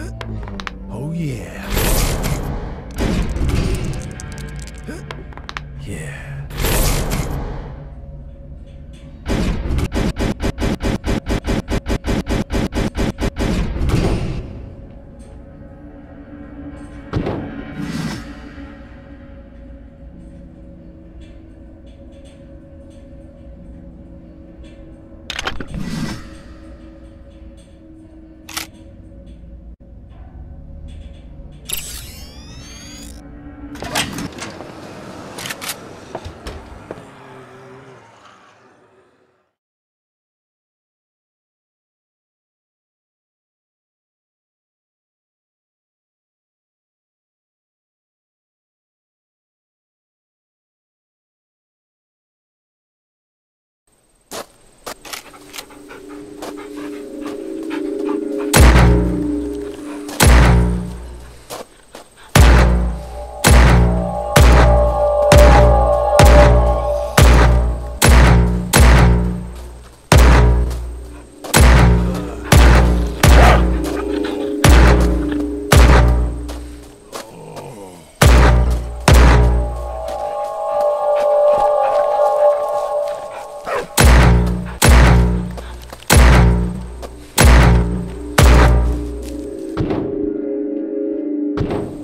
Oh yeah. Yeah. you.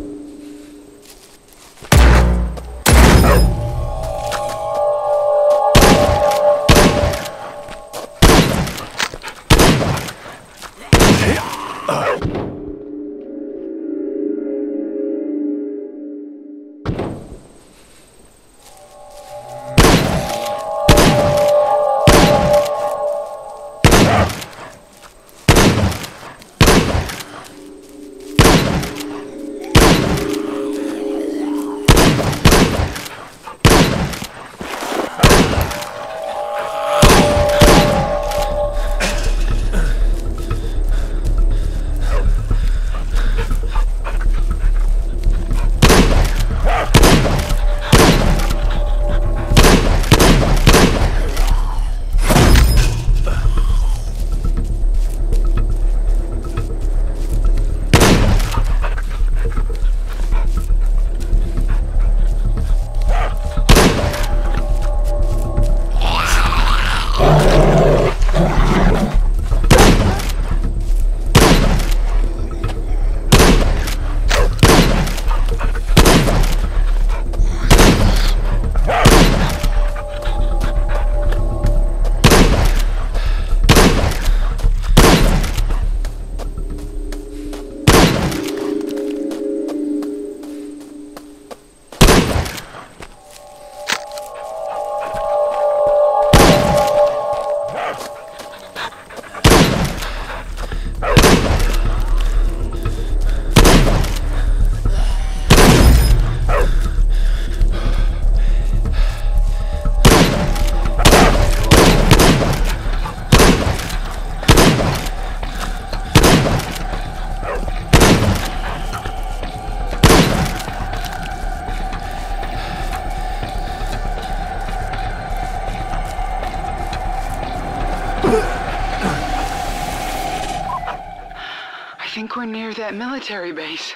Think we're near that military base.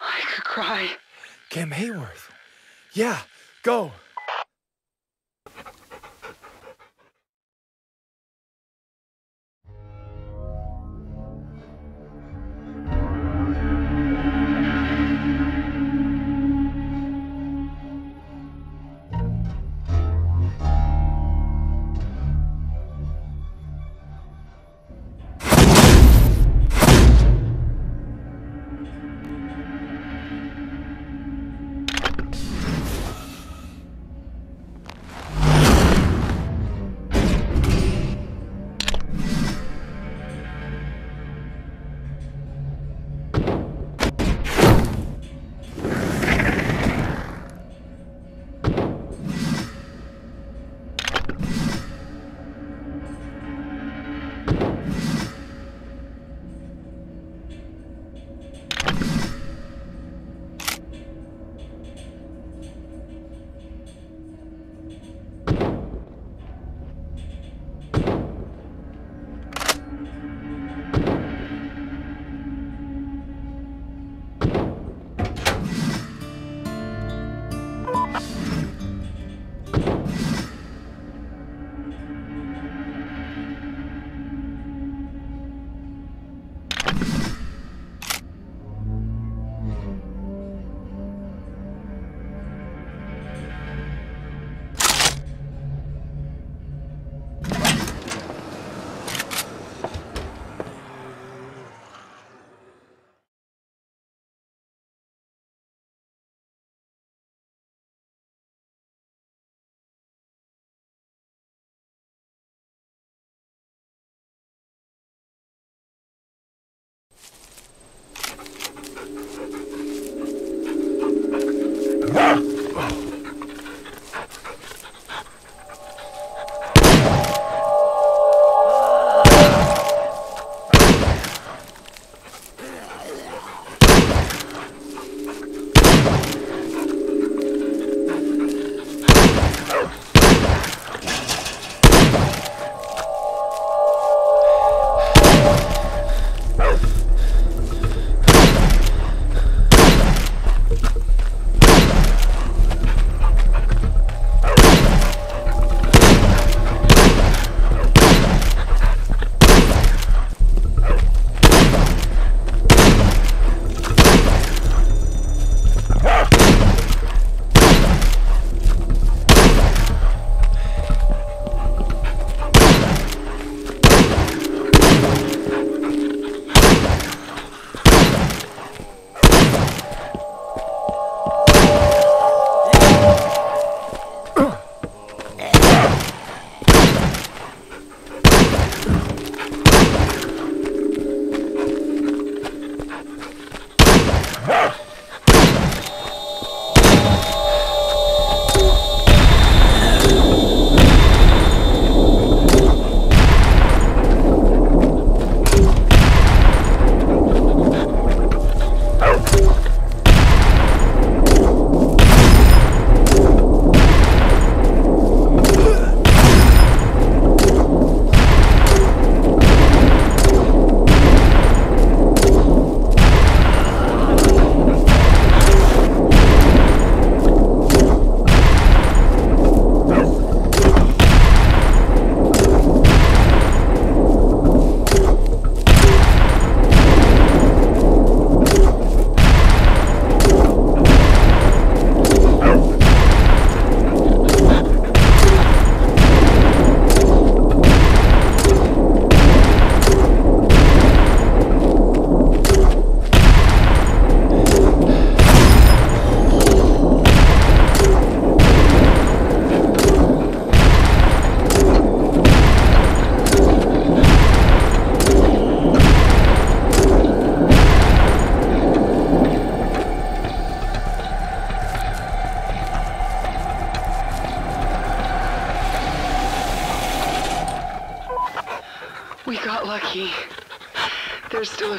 I could cry. Camp Hayworth. Yeah, go.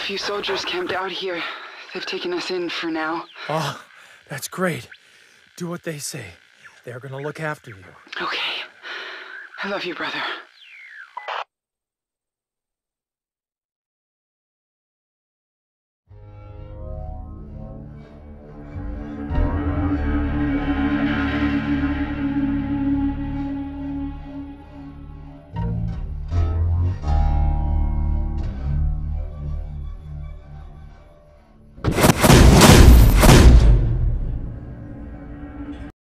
Few soldiers camped out here. They've taken us in for now. Oh, that's great. Do what they say. They're gonna look after you. Okay. I love you, brother.